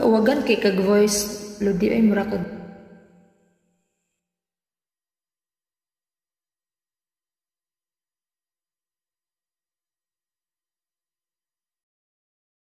Wagan kay kag voice lodi ay mura kag